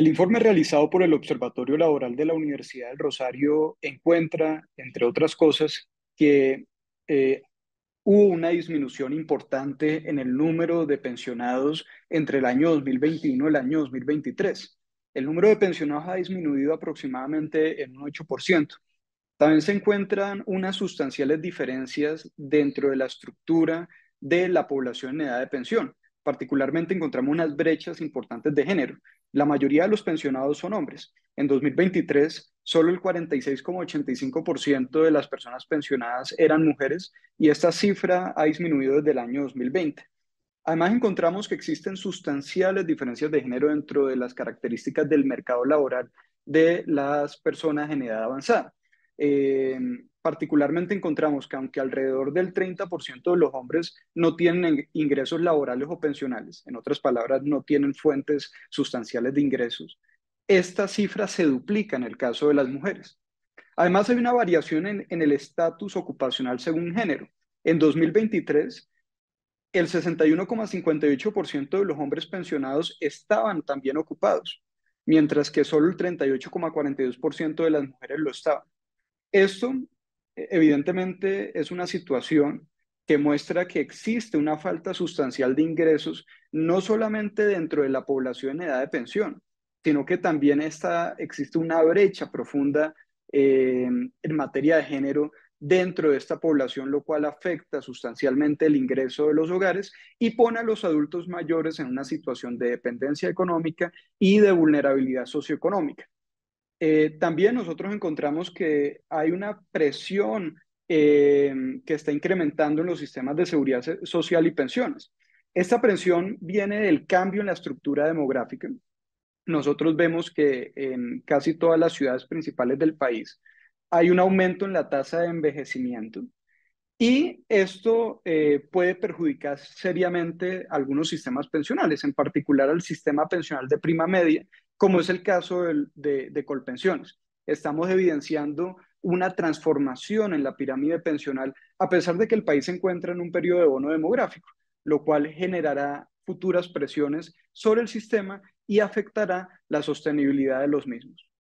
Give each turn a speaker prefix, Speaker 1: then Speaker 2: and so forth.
Speaker 1: El informe realizado por el Observatorio Laboral de la Universidad del Rosario encuentra, entre otras cosas, que eh, hubo una disminución importante en el número de pensionados entre el año 2021 y el año 2023. El número de pensionados ha disminuido aproximadamente en un 8%. También se encuentran unas sustanciales diferencias dentro de la estructura de la población en edad de pensión. Particularmente encontramos unas brechas importantes de género. La mayoría de los pensionados son hombres. En 2023, solo el 46,85% de las personas pensionadas eran mujeres y esta cifra ha disminuido desde el año 2020. Además, encontramos que existen sustanciales diferencias de género dentro de las características del mercado laboral de las personas en edad avanzada. Eh, particularmente encontramos que aunque alrededor del 30% de los hombres no tienen ingresos laborales o pensionales, en otras palabras, no tienen fuentes sustanciales de ingresos, esta cifra se duplica en el caso de las mujeres. Además, hay una variación en, el estatus ocupacional según género. En 2023, el 61,58% de los hombres pensionados estaban también ocupados, mientras que solo el 38,42% de las mujeres lo estaban. Esto evidentemente es una situación que muestra que existe una falta sustancial de ingresos, no solamente dentro de la población en edad de pensión, sino que también está, existe una brecha profunda eh, en materia de género dentro de esta población, lo cual afecta sustancialmente el ingreso de los hogares y pone a los adultos mayores en una situación de dependencia económica y de vulnerabilidad socioeconómica. Eh, también nosotros encontramos que hay una presión eh, que está incrementando en los sistemas de seguridad social y pensiones. Esta presión viene del cambio en la estructura demográfica. Nosotros vemos que en casi todas las ciudades principales del país hay un aumento en la tasa de envejecimiento y esto eh, puede perjudicar seriamente algunos sistemas pensionales, en particular al sistema pensional de prima media, como es el caso de, de, Colpensiones. Estamos evidenciando una transformación en la pirámide pensional, a pesar de que el país se encuentra en un periodo de bono demográfico, lo cual generará futuras presiones sobre el sistema y afectará la sostenibilidad de los mismos.